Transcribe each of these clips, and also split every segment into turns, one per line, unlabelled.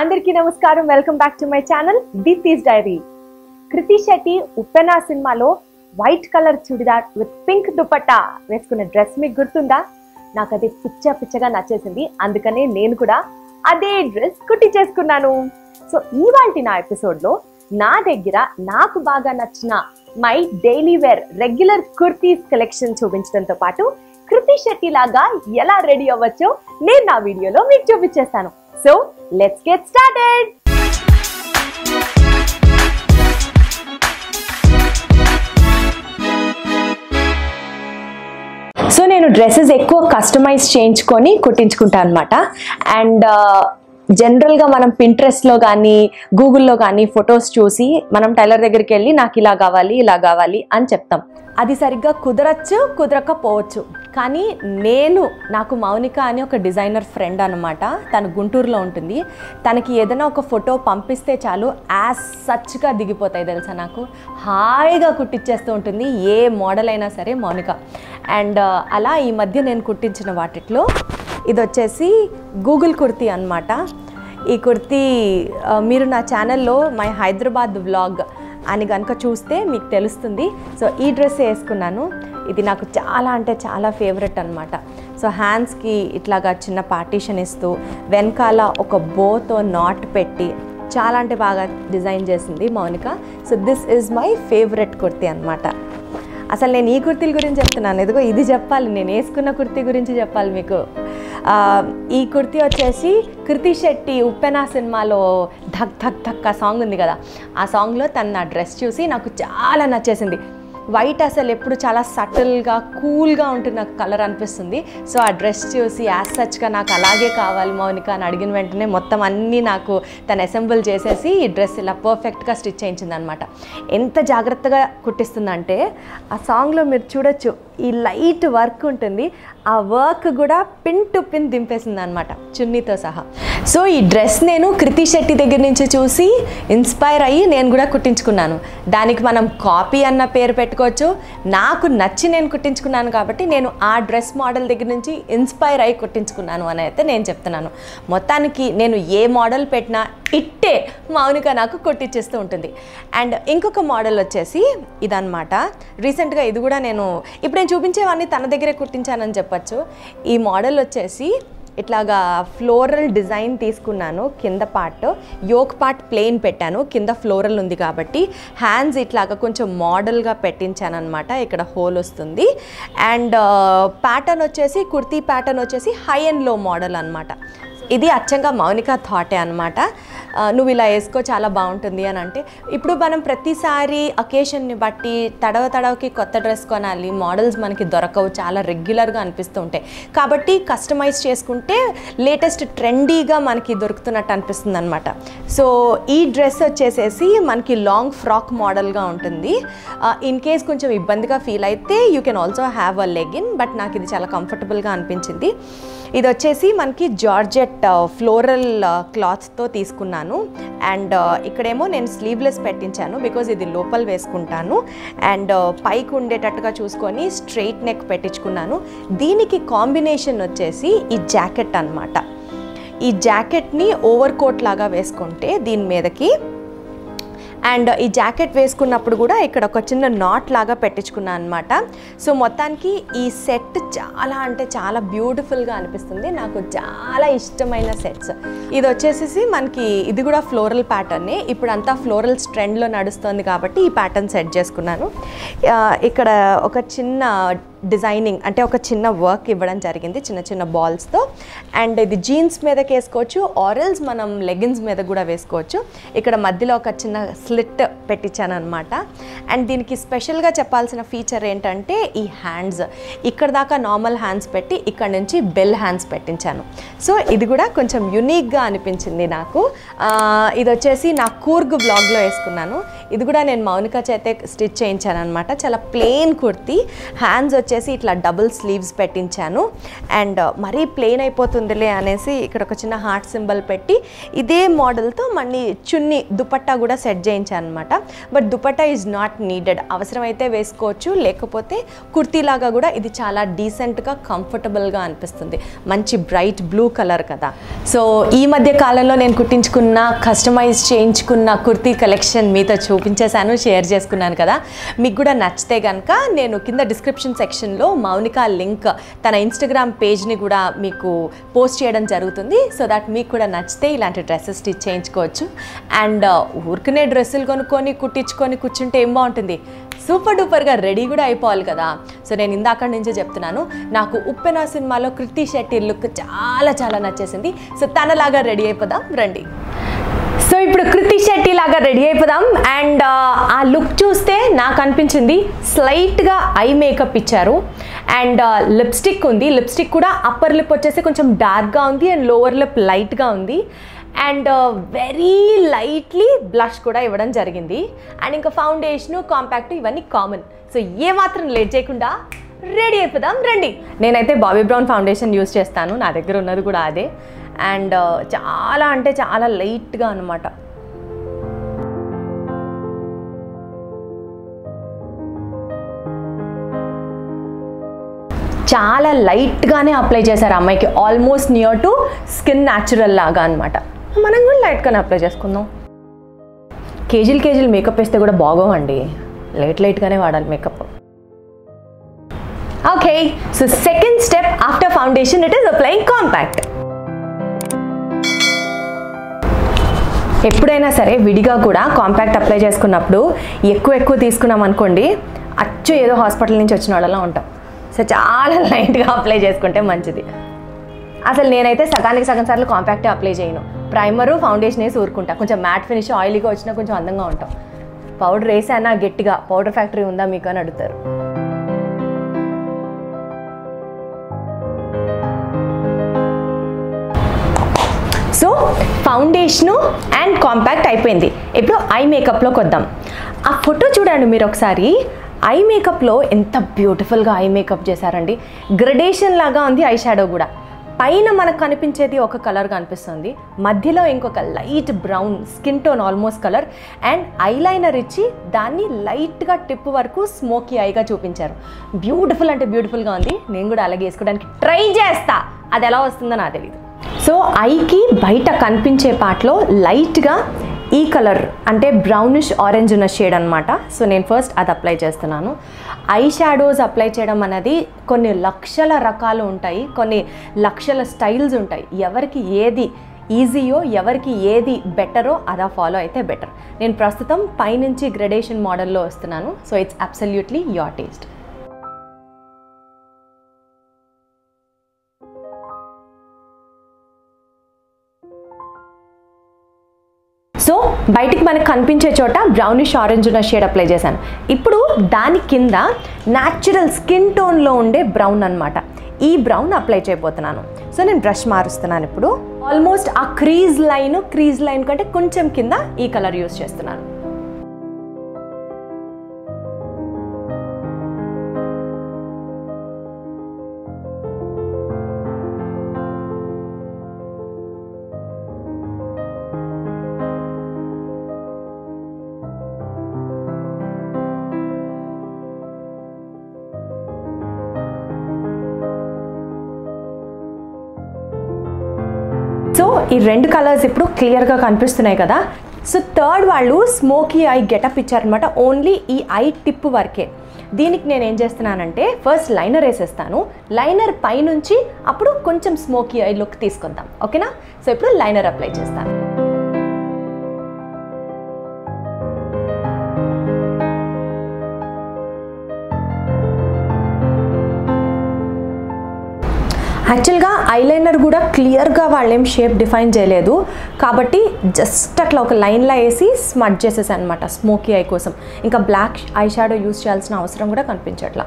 అందరికీ నమస్కారం. Welcome back to my channel Deepthi's diary Krithi Shetty Uppena సినిమాలో white colour churidar with pink dupatta వేసుకున్న dress మీకు గుర్తుందా? నాకు అది పిచ్చ పిచ్చగా నచ్చేసింది. అందుకనే నేను కూడా అదే డ్రెస్ కుట్టి చేసుకున్నాను. సో ఇవాళ నా ఎపిసోడ్లో నా దగ్గర నాకు బాగా నచ్చిన my daily wear regular kurtis collection చూపించడంతో పాటు కృతి శెట్టి లాగా ఎలా రెడీ అవ్వచ్చో నేను నా వీడియోలో మీకు చూపించేస్తాను. So let's get started so నేను డ్రెస్సెస్ ఎక్కువ కస్టమైజ్ చేయించుకొని కుట్టించుకుంటాను అనమాట అండ్ జనరల్గా మనం పింట్రెస్ట్లో కానీ గూగుల్లో కానీ ఫొటోస్ చూసి మనం టైలర్ దగ్గరికి వెళ్ళి నాకు ఇలా కావాలి ఇలా కావాలి అని చెప్తాం. అది సరిగ్గా కుదరచ్చు కుదరకపోవచ్చు. కానీ నేను నాకు మౌనిక అని ఒక డిజైనర్ ఫ్రెండ్ అనమాట తను గుంటూరులో ఉంటుంది. తనకి ఏదైనా ఒక ఫోటో పంపిస్తే చాలు యాజ్ సచ్గా దిగిపోతాయి తెలుసా నాకు. హాయిగా కుట్టించేస్తూ ఉంటుంది ఏ మోడల్ అయినా సరే మౌనిక. అండ్ అలా ఈ మధ్య నేను కుట్టించిన వాటిట్లో ఇది వచ్చేసి గూగుల్ కుర్తీ అనమాట ఈ కుర్తీ మీరు నా ఛానల్లో మై హైదరాబాద్ వ్లాగ్ అని కనుక చూస్తే మీకు తెలుస్తుంది. సో ఈ డ్రెస్ వేసుకున్నాను. ఇది నాకు చాలా అంటే చాలా ఫేవరెట్ అనమాట సో హ్యాండ్స్కి ఇట్లాగా చిన్న పార్టీషన్ ఇస్తూ వెనకాల ఒక బోతో నాట్ పెట్టి చాలా అంటే బాగా డిజైన్ చేసింది Mounika. So this is my favourite kurti అనమాట అసలు నేను ఈ కుర్తీల గురించి చెప్తున్నాను. ఎదుగో ఇది చెప్పాలి. నేను వేసుకున్న కుర్తీ గురించి చెప్పాలి మీకు. ఈ కుర్తీ వచ్చేసి కృతి శెట్టి ఉప్పెనా సినిమాలో ధక్ ధక్ ధక్ ఆ సాంగ్ ఉంది కదా. ఆ సాంగ్లో తను నా డ్రెస్ చూసి నాకు చాలా నచ్చేసింది. వైట్ అసలు ఎప్పుడు చాలా సటిల్గా కూల్గా ఉంటున్న కలర్ అనిపిస్తుంది. సో ఆ డ్రెస్ చూసి యాజ్ సచ్గా నాకు అలాగే కావాలి మౌనిక అని అడిగిన వెంటనే మొత్తం అన్నీ నాకు తను అసెంబుల్ చేసేసి ఈ డ్రెస్ ఇలా పర్ఫెక్ట్గా స్టిచ్ చేయించిందనమాట ఎంత జాగ్రత్తగా కుట్టిస్తుందంటే ఆ సాంగ్లో మీరు చూడొచ్చు ఈ లైట్ వర్క్ ఉంటుంది. ఆ వర్క్ కూడా పిన్ టు పిన్ దింపేసింది అనమాట చున్నీతో సహా. సో ఈ డ్రెస్ నేను కృతి శెట్టి దగ్గర నుంచి చూసి ఇన్స్పైర్ అయ్యి నేను కూడా కుట్టించుకున్నాను. దానికి మనం కాపీ అన్న పేరు పెట్టుకోవచ్చు. నాకు నచ్చి నేను కుట్టించుకున్నాను కాబట్టి నేను ఆ డ్రెస్ మోడల్ దగ్గర నుంచి ఇన్స్పైర్ అయ్యి కుట్టించుకున్నాను అని అయితే నేను చెప్తున్నాను. మొత్తానికి నేను ఏ మోడల్ పెట్టినా ఇట్టే మౌనిక నాకు కొట్టిచ్చేస్తూ ఉంటుంది. అండ్ ఇంకొక మోడల్ వచ్చేసి ఇదన్నమాట. రీసెంట్గా ఇది కూడా నేను ఇప్పుడు నేను చూపించేవన్నీ తన దగ్గరే కుట్టించానని చెప్పచ్చు. ఈ మోడల్ వచ్చేసి ఇట్లాగా ఫ్లోరల్ డిజైన్ తీసుకున్నాను. కింద పార్ట్ యోక్ పార్ట్ ప్లెయిన్ పెట్టాను. కింద ఫ్లోరల్ ఉంది కాబట్టి హ్యాండ్స్ ఇట్లాగా కొంచెం మోడల్గా పెట్టించాను అనమాట ఇక్కడ హోల్ వస్తుంది. అండ్ ప్యాటర్న్ uh, వచ్చేసి కుర్తీ ప్యాటర్న్ వచ్చేసి హై అండ్లో మోడల్ అనమాట ఇది అచ్చంగా మౌనిక థాటే అనమాట నువ్వు ఇలా వేసుకో చాలా బాగుంటుంది అని అంటే ఇప్పుడు మనం ప్రతిసారి అకేషన్ని బట్టి తడవ తడవకి కొత్త డ్రెస్ కొనాలి మోడల్స్ మనకి దొరకవు చాలా రెగ్యులర్గా అనిపిస్తూ ఉంటాయి. కాబట్టి కస్టమైజ్ చేసుకుంటే లేటెస్ట్ ట్రెండీగా మనకి దొరుకుతున్నట్టు అనిపిస్తుంది అనమాట సో ఈ డ్రెస్ వచ్చేసేసి మనకి లాంగ్ ఫ్రాక్ మోడల్గా ఉంటుంది. ఇన్ కేస్ కొంచెం ఇబ్బందిగా ఫీల్ అయితే you can also have a legging but నాకు ఇది చాలా కంఫర్టబుల్గా అనిపించింది. ఇది వచ్చేసి మనకి జార్జెట్ ఫ్లోరల్ క్లాత్తో తీసుకున్నాను. అండ్ ఇక్కడేమో నేను స్లీవ్లెస్ పెట్టించాను బికాజ్ ఇది లోపల వేసుకుంటాను. అండ్ పైకి ఉండేటట్టుగా చూసుకొని స్ట్రెయిట్ నెక్ పెట్టించుకున్నాను. దీనికి కాంబినేషన్ వచ్చేసి ఈ జాకెట్ అన్నమాట. ఈ జాకెట్ని ఓవర్ కోట్ లాగా వేసుకుంటే దీని మీదకి అండ్ ఈ జాకెట్ వేసుకున్నప్పుడు కూడా ఇక్కడ ఒక చిన్న నాట్ లాగా పెట్టించుకున్నాను అనమాట సో మొత్తానికి ఈ సెట్ చాలా అంటే చాలా బ్యూటిఫుల్గా అనిపిస్తుంది. నాకు చాలా ఇష్టమైన సెట్స్ ఇది వచ్చేసేసి మనకి ఇది కూడా ఫ్లోరల్ ప్యాటర్నే ఇప్పుడు అంతా ఫ్లోరల్స్ ట్రెండ్లో నడుస్తుంది కాబట్టి ఈ ప్యాటర్న్ సెట్ చేసుకున్నాను. ఇక్కడ ఒక చిన్న డిజైనింగ్ అంటే ఒక చిన్న వర్క్ ఇవ్వడం జరిగింది చిన్న చిన్న బాల్స్తో అండ్ ఇది జీన్స్ మీదకి వేసుకోవచ్చు ఆరల్స్ మనం లెగిన్స్ మీద కూడా వేసుకోవచ్చు. ఇక్కడ మధ్యలో ఒక చిన్న స్లిట్ పెట్టించాను అనమాట అండ్ దీనికి స్పెషల్గా చెప్పాల్సిన ఫీచర్ ఏంటంటే ఈ హ్యాండ్స్ ఇక్కడ దాకా నార్మల్ హ్యాండ్స్ పెట్టి ఇక్కడ నుంచి బెల్ హ్యాండ్స్ పెట్టించాను. సో ఇది కూడా కొంచెం యునీక్గా అనిపించింది నాకు. ఇది వచ్చేసి నా కూర్గ్ బ్లాగ్లో వేసుకున్నాను. ఇది కూడా నేను మౌనిక చేతే స్టిచ్ చేయించాను అనమాట చాలా ప్లెయిన్ కుర్తీ. హ్యాండ్స్ వచ్చి వచ్చేసి ఇట్లా డబుల్ స్లీవ్స్ పెట్టించాను. అండ్ uh, మరీ ప్లెయిన్ అయిపోతుందిలే అనేసి ఇక్కడ ఒక చిన్న హార్ట్ సింబల్ పెట్టి ఇదే మోడల్తో మళ్ళీ చున్ని దుపట్టా కూడా సెట్ చేయించాను అనమాట but dupatta is not needed అవసరమైతే వేసుకోవచ్చు లేకపోతే కుర్తీలాగా కూడా ఇది చాలా డీసెంట్గా కంఫర్టబుల్గా అనిపిస్తుంది. మంచి బ్రైట్ బ్లూ కలర్ కదా. సో ఈ మధ్య కాలంలో నేను కుట్టించుకున్న కస్టమైజ్ చేయించుకున్న కుర్తీ కలెక్షన్ మీతో చూపించేశాను షేర్ చేసుకున్నాను కదా. మీకు కూడా నచ్చితే కనుక నేను కింద డిస్క్రిప్షన్ సెక్షన్ సెక్షన్లో మౌనిక లింక్ తన ఇన్స్టాగ్రామ్ పేజ్ని కూడా మీకు పోస్ట్ చేయడం జరుగుతుంది. సో దట్ మీకు కూడా నచ్చితే ఇలాంటి డ్రెస్సెస్ స్టిచ్ చేయించుకోవచ్చు. అండ్ uh, ఊరికనే డ్రెస్సులు కొనుక్కొని కుట్టించుకొని కూర్చుంటే ఏం బాగుంటుంది? సూపర్ డూపర్గా రెడీ కూడా అయిపోవాలి కదా. సో నేను ఇందాక నుంచే చెప్తున్నాను. నాకు ఉప్పెన సినిమాలో కృతి శెట్టి లుక్ చాలా చాలా నచ్చేసింది. సో తనలాగా రెడీ అయిపోదాం. రండి. సో ఇప్పుడు కృతి శెట్టి లాగా రెడీ అయిపోదాం. అండ్ ఆ లుక్ చూస్తే నాకు అనిపించింది స్లైట్గా ఐ మేకప్ ఇచ్చారు. అండ్ లిప్స్టిక్ ఉంది. లిప్స్టిక్ కూడా అప్పర్ లిప్ వచ్చేసి కొంచెం డార్క్గా ఉంది అండ్ లోవర్ లిప్ లైట్గా ఉంది. అండ్ వెరీ లైట్లీ బ్లష్ కూడా ఇవ్వడం జరిగింది. అండ్ ఇంకా ఫౌండేషన్ కాంపాక్ట్ ఇవన్నీ కామన్ సో ఏ మాత్రం లేట్ చేయకుండా రెడీ అయిపోదాం. రండి. నేనైతే బాబీ బ్రౌన్ ఫౌండేషన్ యూస్ చేస్తాను. నా దగ్గర ఉన్నది కూడా అదే. అండ్ చాలా అంటే చాలా లైట్గా అనమాట చాలా లైట్గానే అప్లై చేశారు అమ్మాయికి. Almost near to skin natural లాగా అనమాట మనం కూడా లైట్గానే అప్లై చేసుకుందాం. కేజీలు కేజీలు మేకప్ వేస్తే కూడా బాగోవండి. లైట్ లైట్గానే వాడాలి makeup. Okay so second step after foundation it is applying compact. ఎప్పుడైనా సరే విడిగా కూడా కాంపాక్ట్ అప్లై చేసుకున్నప్పుడు ఎక్కువ ఎక్కువ తీసుకున్నాం అనుకోండి అచ్చు ఏదో హాస్పిటల్ నుంచి వచ్చిన వాళ్ళలా ఉంటాం. సో చాలా లైట్గా అప్లై చేసుకుంటే మంచిది. అసలు నేనైతే సగానికి సగం సార్లు కాంపాక్టే అప్లై చేయను. ప్రైమరు ఫౌండేషన్ వేసి ఊరుకుంటా కొంచెం మ్యాట్ ఫినిష్ ఆయిలీగా వచ్చినా కొంచెం అందంగా ఉంటాం. పౌడర్ వేసానా గట్టిగా? పౌడర్ ఫ్యాక్టరీ ఉందా మీకు అని అడుగుతారు. ఫౌండేషను అండ్ కాంపాక్ట్ అయిపోయింది. ఇప్పుడు ఐ మేకప్లోకి వద్దాం ఆ ఫోటో చూడండి మీరు ఒకసారి. ఐ మేకప్లో ఎంత బ్యూటిఫుల్గా ఐ మేకప్ చేశారండి. గ్రడేషన్ లాగా ఉంది ఐ షాడో కూడా. పైన మనకు కనిపించేది ఒక కలర్ కనిపిస్తుంది. మధ్యలో ఇంకొక light brown skin tone almost colour. And eyeliner ఇచ్చి దాన్ని లైట్గా టిప్ వరకు స్మోకీ ఐగా చూపించారు. బ్యూటిఫుల్ అంటే బ్యూటిఫుల్గా ఉంది. నేను కూడా అలాగే వేసుకోవడానికి ట్రై చేస్తా. అది ఎలా వస్తుందో నాకు తెలియదు సో ఐకి బయట కనిపించే పార్ట్లో లైట్గా ఈ కలర్ అంటే బ్రౌనిష్ ఆరెంజ్ ఉన్న షేడ్ అనమాట సో నేను ఫస్ట్ అది అప్లై చేస్తున్నాను. ఐ షాడోస్ అప్లై చేయడం అనేది కొన్ని లక్షల రకాలు ఉంటాయి కొన్ని లక్షల స్టైల్స్ ఉంటాయి. ఎవరికి ఏది ఈజీయో ఎవరికి ఏది బెటరో అదా ఫాలో అయితే బెటర్ నేను ప్రస్తుతం పైనుంచి గ్రెడేషన్ మోడల్లో వస్తున్నాను. So it's absolutely your taste బయటికి మనకు కనిపించే చోట బ్రౌనిష్ ఆరెంజ్ ఉన్న షేడ్ అప్లై చేశాను. ఇప్పుడు దాని కింద న్యాచురల్ స్కిన్ టోన్లో ఉండే బ్రౌన్ అనమాట ఈ బ్రౌన్ అప్లై చేయబోతున్నాను. సో నేను బ్రష్ మారుస్తున్నాను ఇప్పుడు. ఆల్మోస్ట్ ఆ క్రీజ్ లైన్ క్రీజ్ లైన్ కంటే కొంచెం కింద ఈ కలర్ యూస్ చేస్తున్నాను. ఈ రెండు కలర్స్ ఇప్పుడు క్లియర్గా కనిపిస్తున్నాయి కదా. సో థర్డ్ వాళ్ళు స్మోకీ ఐ గెటప్ ఇచ్చారనమాట ఓన్లీ ఈ ఐ టిప్ వరకే. దీనికి నేను ఏం చేస్తున్నానంటే ఫస్ట్ లైనర్ వేసేస్తాను. లైనర్ పైనుంచి అప్పుడు కొంచెం స్మోకీ ఐ లుక్ తీసుకొద్దాం. ఓకేనా? సో ఇప్పుడు లైనర్ అప్లై చేస్తాను. యాక్చువల్గా ఐలైనర్ కూడా క్లియర్గా వాళ్ళేం షేప్ డిఫైన్ చేయలేదు. కాబట్టి జస్ట్ అట్లా ఒక లైన్లా వేసి స్మట్ చేసేసాను అనమాట స్మోకీ ఐ కోసం. ఇంకా బ్లాక్ ఐ షాడో యూస్ చేయాల్సిన అవసరం కూడా కనిపించట్లా.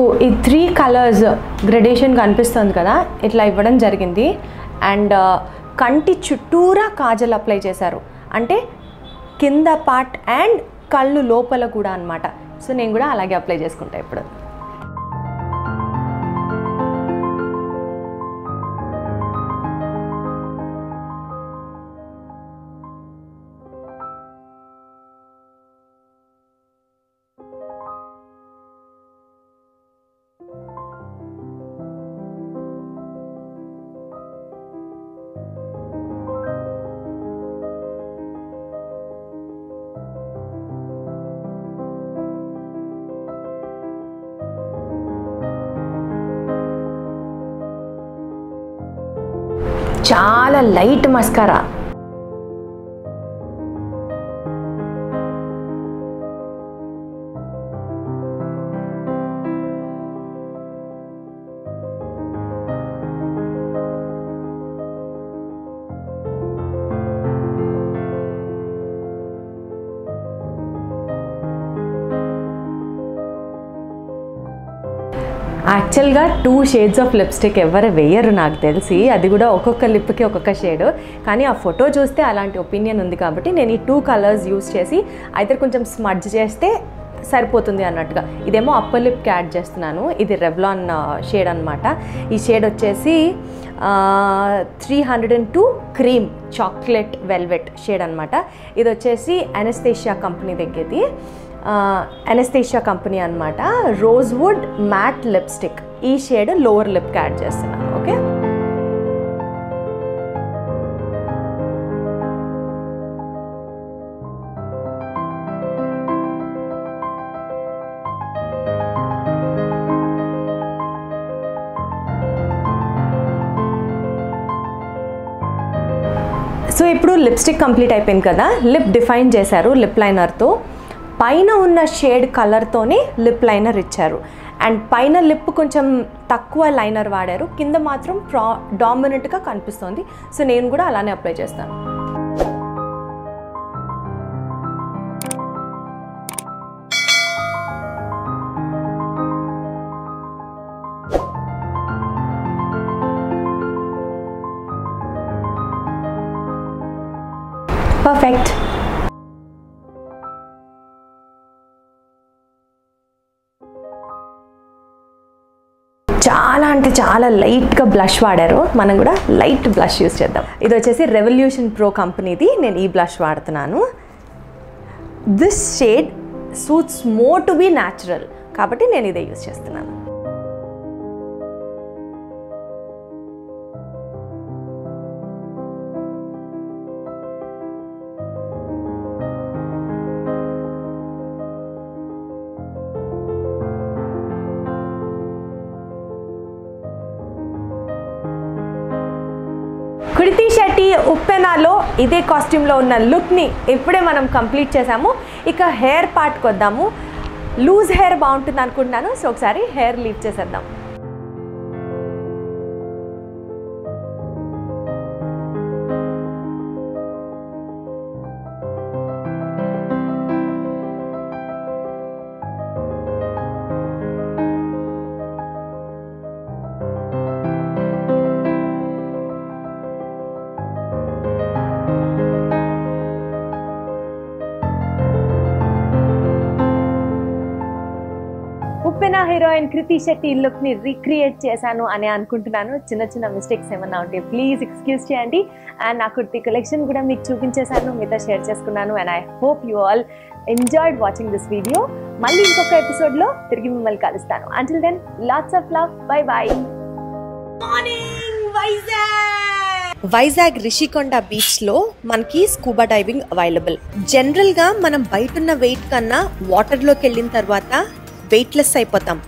మీకు ఈ త్రీ కలర్స్ గ్రెడేషన్ కనిపిస్తుంది కదా ఇట్లా ఇవ్వడం జరిగింది. అండ్ uh, కంటి చుట్టూరా కాజల్ అప్లై చేశారు. అంటే కింద పార్ట్ అండ్ కళ్ళు లోపల కూడా అనమాట సో నేను కూడా అలాగే అప్లై చేసుకుంటా ఇప్పుడు. చాలా లైట్ మస్కారా. యాక్చువల్గా టూ షేడ్స్ ఆఫ్ లిప్స్టిక్ ఎవరు వేయరు నాకు తెలిసి. అది కూడా ఒక్కొక్క లిప్కి ఒక్కొక్క షేడ్ కానీ ఆ ఫోటో చూస్తే అలాంటి ఒపీనియన్ ఉంది కాబట్టి నేను ఈ టూ కలర్స్ యూస్ చేసి అయితే కొంచెం స్మడ్జ్ చేస్తే సరిపోతుంది అన్నట్టుగా. ఇదేమో అప్పర్ లిప్కి యాడ్ చేస్తున్నాను. ఇది రెవ్లాన్ షేడ్ అనమాట ఈ షేడ్ వచ్చేసి three hundred and two cream chocolate velvet shade అనమాట ఇది వచ్చేసి అనస్థేషియా కంపెనీ దగ్గరది. అనస్థేషియా కంపెనీ అనమాట రోజ్వుడ్ మ్యాట్ లిప్స్టిక్ ఈ షేడ్ లోవర్ లిప్కి యాడ్ చేస్తున్నాను ఓకే సో ఇప్పుడు లిప్స్టిక్ కంప్లీట్ అయిపోయింది కదా? లిప్ డిఫైన్ చేశారు లిప్ లైనర్తో పైన ఉన్న షేడ్ కలర్తోనే లిప్ లైనర్ ఇచ్చారు. అండ్ పైన లిప్ కొంచెం తక్కువ లైనర్ వాడారు. కింద మాత్రం ప్రా డామినెంట్గా కనిపిస్తుంది. సో నేను కూడా అలానే అప్లై చేస్తాను. చాలా లైట్గా బ్లష్ వాడారు. మనం కూడా లైట్ బ్లష్ యూస్ చేద్దాం. ఇది వచ్చేసి రెవల్యూషన్ ప్రో కంపెనీది. నేను ఈ బ్లష్ వాడుతున్నాను. This shade suits more to be natural కాబట్టి నేను ఇదే యూస్ చేస్తున్నాను. కృతి శెట్టి ఉప్పెనాలో ఇదే కాస్ట్యూమ్లో ఉన్న లుక్ని ఇప్పుడే మనం కంప్లీట్ చేసాము ఇక హెయిర్ పార్ట్కి వద్దాము లూజ్ హెయిర్ బాగుంటుంది అనుకుంటున్నాను. సో ఒకసారి హెయిర్ లీవ్ చేసేద్దాం. హీరోయిన్ కృతి శెట్టి లుక్ని రీక్రియేట్ చేశాను అని అనుకుంటున్నాను. చిన్న చిన్న మిస్టేక్స్ ఏమన్నా ఉంటే ప్లీజ్ ఎక్స్క్యూజ్ చేయండి. అండ్ నా కుర్తి కలెక్షన్ కూడా మీకు చూపించేశాను. మీతో షేర్ చేసుకున్నాను. And I hope you all enjoyed watching this video. మళ్ళీ ఇంకొక ఎపిసోడ్లో తిరిగి మిమ్మల్ని కలుస్తాను. Until then lots of love bye bye Vizag Rishikonda బీచ్లో మనకి స్కూబా డైవింగ్ అవైలబుల్. జనరల్గా మనం బయట ఉన్న వెయిట్ కన్నా వాటర్లోకి వెళ్ళిన తర్వాత వెయిట్లెస్ అయిపోతాం.